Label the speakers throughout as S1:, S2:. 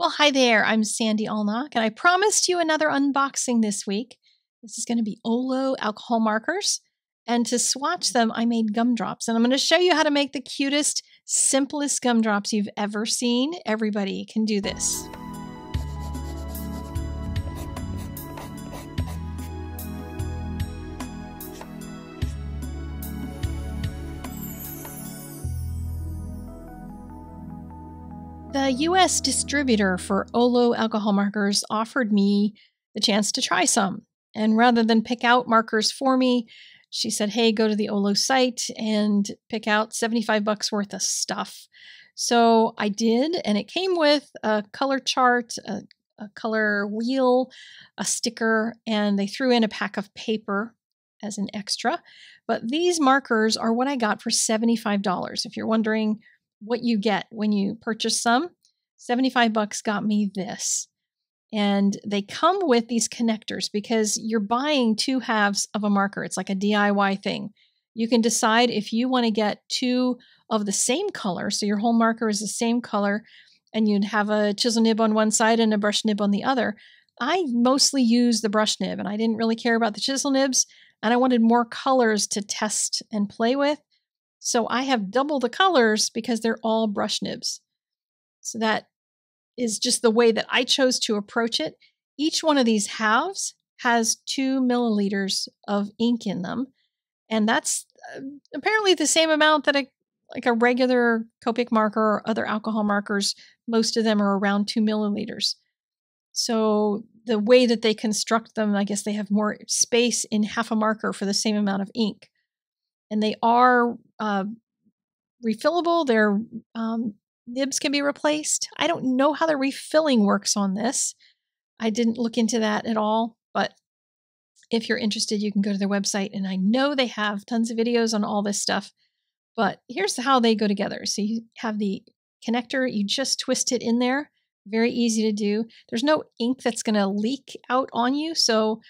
S1: Well, hi there. I'm Sandy Allnock, and I promised you another unboxing this week. This is going to be Olo alcohol markers. And to swatch them, I made gumdrops. And I'm going to show you how to make the cutest, simplest gumdrops you've ever seen. Everybody can do this. The US distributor for Olo alcohol markers offered me the chance to try some. And rather than pick out markers for me, she said, "Hey, go to the Olo site and pick out 75 bucks worth of stuff." So I did, and it came with a color chart, a, a color wheel, a sticker, and they threw in a pack of paper as an extra. But these markers are what I got for $75. If you're wondering what you get when you purchase some. 75 bucks got me this. And they come with these connectors because you're buying two halves of a marker. It's like a DIY thing. You can decide if you want to get two of the same color. So your whole marker is the same color and you'd have a chisel nib on one side and a brush nib on the other. I mostly use the brush nib and I didn't really care about the chisel nibs and I wanted more colors to test and play with. So I have double the colors because they're all brush nibs. So that is just the way that I chose to approach it. Each one of these halves has two milliliters of ink in them. And that's uh, apparently the same amount that a like a regular Copic marker or other alcohol markers, most of them are around two milliliters. So the way that they construct them, I guess they have more space in half a marker for the same amount of ink and they are uh, refillable. Their um, nibs can be replaced. I don't know how the refilling works on this. I didn't look into that at all, but if you're interested, you can go to their website. And I know they have tons of videos on all this stuff, but here's how they go together. So you have the connector, you just twist it in there. Very easy to do. There's no ink that's going to leak out on you. So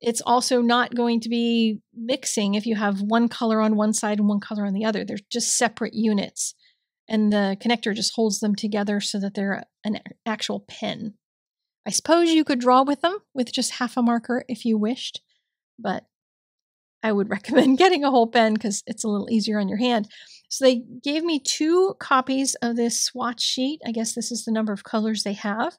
S1: it's also not going to be mixing if you have one color on one side and one color on the other. They're just separate units. And the connector just holds them together so that they're an actual pen. I suppose you could draw with them with just half a marker if you wished, but I would recommend getting a whole pen because it's a little easier on your hand. So they gave me two copies of this swatch sheet. I guess this is the number of colors they have.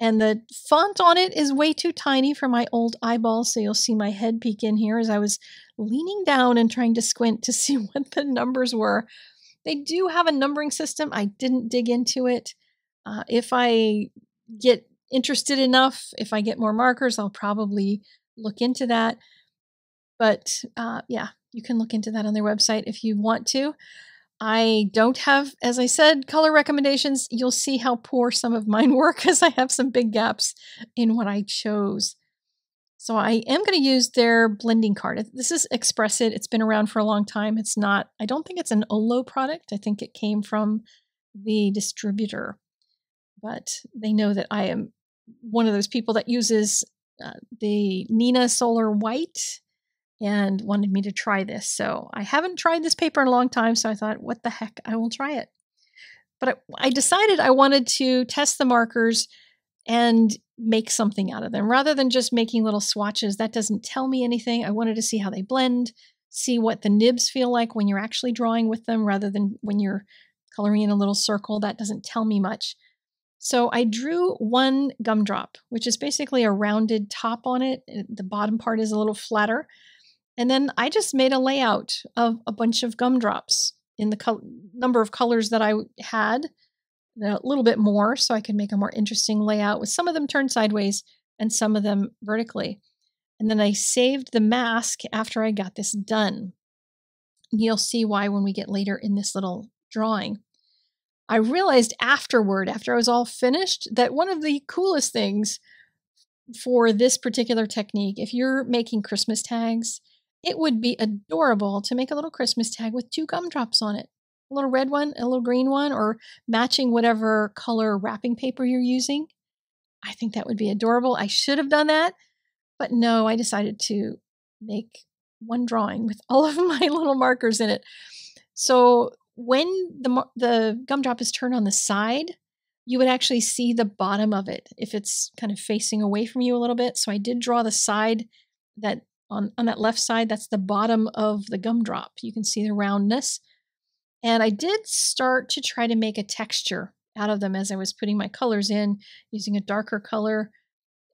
S1: And the font on it is way too tiny for my old eyeballs, so you'll see my head peek in here as I was leaning down and trying to squint to see what the numbers were. They do have a numbering system. I didn't dig into it. Uh, if I get interested enough, if I get more markers, I'll probably look into that. But uh, yeah, you can look into that on their website if you want to. I don't have, as I said, color recommendations. You'll see how poor some of mine were because I have some big gaps in what I chose. So I am going to use their blending card. This is Expressit. It. It's been around for a long time. It's not, I don't think it's an Olo product. I think it came from the distributor. But they know that I am one of those people that uses uh, the Neenah Solar White and wanted me to try this. So I haven't tried this paper in a long time, so I thought, what the heck, I will try it. But I, I decided I wanted to test the markers and make something out of them rather than just making little swatches. That doesn't tell me anything. I wanted to see how they blend, see what the nibs feel like when you're actually drawing with them rather than when you're coloring in a little circle. That doesn't tell me much. So I drew one gumdrop, which is basically a rounded top on it. The bottom part is a little flatter. And then I just made a layout of a bunch of gumdrops in the number of colors that I had, a little bit more so I could make a more interesting layout with some of them turned sideways and some of them vertically. And then I saved the mask after I got this done. You'll see why when we get later in this little drawing. I realized afterward, after I was all finished, that one of the coolest things for this particular technique, if you're making Christmas tags, it would be adorable to make a little Christmas tag with two gumdrops on it. A little red one, a little green one, or matching whatever color wrapping paper you're using. I think that would be adorable. I should have done that, but no, I decided to make one drawing with all of my little markers in it. So when the the gumdrop is turned on the side, you would actually see the bottom of it if it's kind of facing away from you a little bit. So I did draw the side that on, on that left side, that's the bottom of the gumdrop. You can see the roundness. And I did start to try to make a texture out of them as I was putting my colors in, using a darker color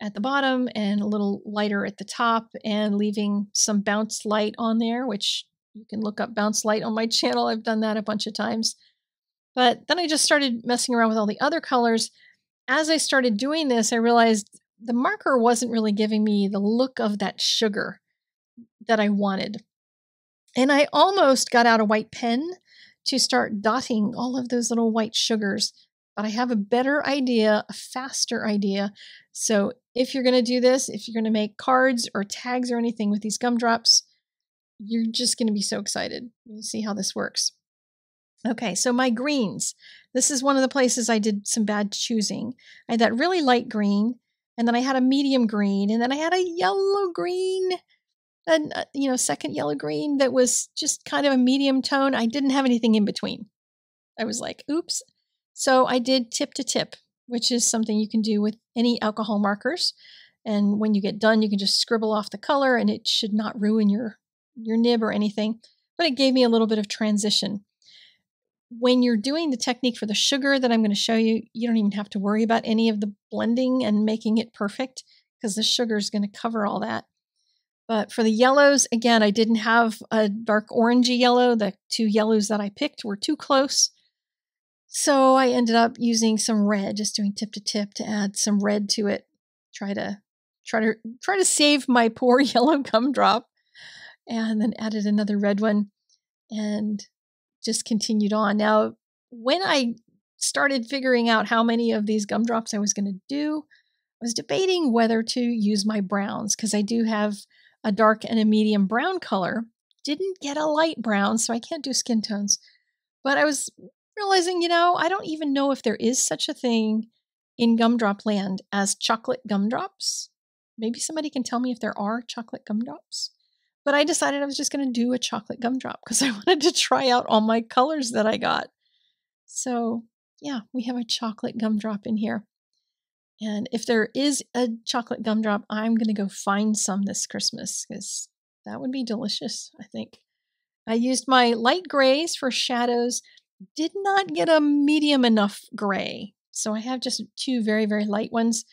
S1: at the bottom and a little lighter at the top, and leaving some bounce light on there, which you can look up bounce light on my channel. I've done that a bunch of times. But then I just started messing around with all the other colors. As I started doing this, I realized the marker wasn't really giving me the look of that sugar that I wanted. And I almost got out a white pen to start dotting all of those little white sugars. But I have a better idea, a faster idea. So if you're going to do this, if you're going to make cards or tags or anything with these gumdrops, you're just going to be so excited. You'll see how this works. Okay, so my greens. This is one of the places I did some bad choosing. I had that really light green, and then I had a medium green, and then I had a yellow green, and uh, you know, second yellow green that was just kind of a medium tone. I didn't have anything in between. I was like, oops. So I did tip to tip, which is something you can do with any alcohol markers. And when you get done, you can just scribble off the color and it should not ruin your, your nib or anything. But it gave me a little bit of transition. When you're doing the technique for the sugar that I'm going to show you, you don't even have to worry about any of the blending and making it perfect because the sugar is going to cover all that. But for the yellows, again, I didn't have a dark orangey yellow. The two yellows that I picked were too close. So I ended up using some red, just doing tip to tip to add some red to it. Try to try to try to save my poor yellow gumdrop. And then added another red one and just continued on. Now, when I started figuring out how many of these gumdrops I was going to do, I was debating whether to use my browns because I do have a dark and a medium brown color. Didn't get a light brown, so I can't do skin tones. But I was realizing, you know, I don't even know if there is such a thing in gumdrop land as chocolate gumdrops. Maybe somebody can tell me if there are chocolate gumdrops. But I decided I was just going to do a chocolate gumdrop because I wanted to try out all my colors that I got. So, yeah, we have a chocolate gumdrop in here. And if there is a chocolate gumdrop, I'm going to go find some this Christmas because that would be delicious, I think. I used my light grays for shadows, did not get a medium enough gray. So I have just two very, very light ones.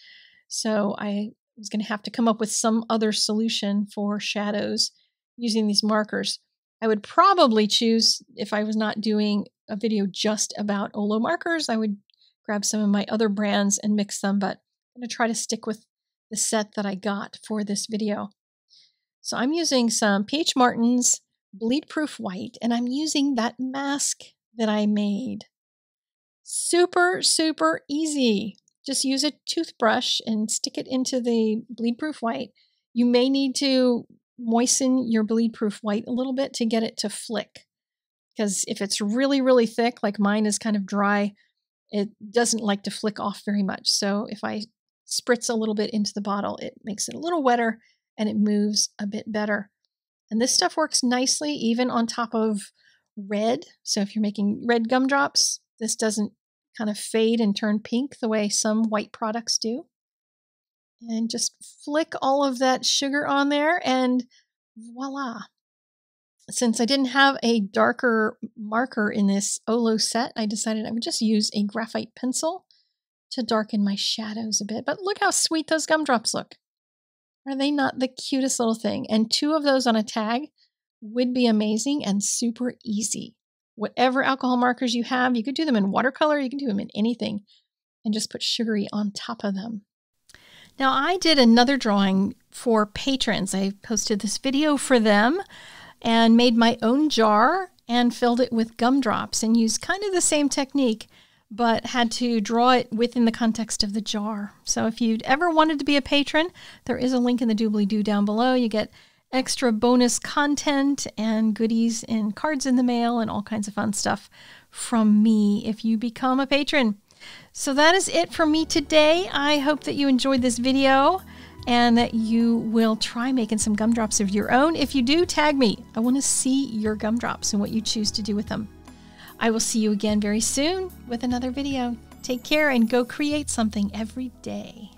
S1: So I was going to have to come up with some other solution for shadows using these markers. I would probably choose, if I was not doing a video just about Olo markers, I would grab some of my other brands and mix them, but I'm going to try to stick with the set that I got for this video. So I'm using some PH Martin's Bleed Proof White, and I'm using that mask that I made. Super, super easy. Just use a toothbrush and stick it into the bleed proof white. You may need to moisten your bleed proof white a little bit to get it to flick. Because if it's really, really thick, like mine is kind of dry, it doesn't like to flick off very much. So if I spritz a little bit into the bottle, it makes it a little wetter and it moves a bit better. And this stuff works nicely even on top of red. So if you're making red gumdrops, this doesn't kind of fade and turn pink the way some white products do. And just flick all of that sugar on there and voila, since I didn't have a darker marker in this Olo set, I decided I would just use a graphite pencil to darken my shadows a bit. But look how sweet those gumdrops look. Are they not the cutest little thing? And two of those on a tag would be amazing and super easy. Whatever alcohol markers you have, you could do them in watercolor, you can do them in anything, and just put sugary on top of them. Now, I did another drawing for patrons. I posted this video for them and made my own jar and filled it with gumdrops and used kind of the same technique, but had to draw it within the context of the jar. So if you'd ever wanted to be a patron, there is a link in the doobly doo down below. You get extra bonus content and goodies and cards in the mail and all kinds of fun stuff from me if you become a patron. So that is it for me today. I hope that you enjoyed this video and that you will try making some gumdrops of your own. If you do, tag me. I want to see your gumdrops and what you choose to do with them. I will see you again very soon with another video. Take care and go create something every day.